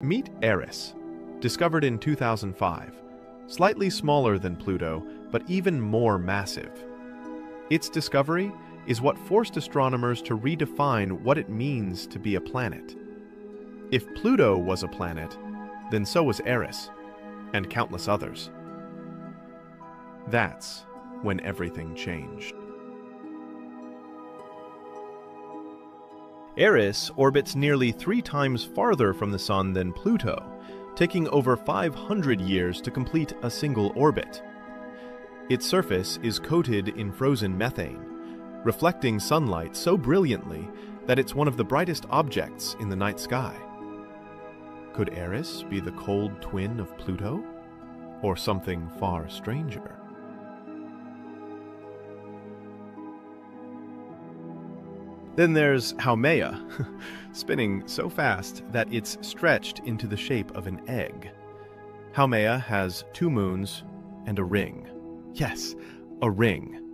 Meet Eris, discovered in 2005. Slightly smaller than Pluto, but even more massive. Its discovery is what forced astronomers to redefine what it means to be a planet. If Pluto was a planet, then so was Eris, and countless others. That's when everything changed. Eris orbits nearly three times farther from the Sun than Pluto, taking over 500 years to complete a single orbit. Its surface is coated in frozen methane, reflecting sunlight so brilliantly that it's one of the brightest objects in the night sky. Could Eris be the cold twin of Pluto? Or something far stranger? Then there's Haumea, spinning so fast that it's stretched into the shape of an egg. Haumea has two moons and a ring. Yes, a ring.